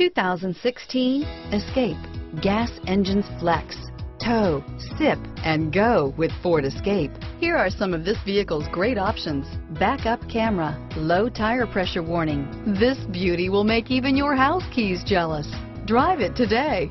2016 Escape. Gas engines flex, tow, sip, and go with Ford Escape. Here are some of this vehicle's great options. Backup camera, low tire pressure warning. This beauty will make even your house keys jealous. Drive it today.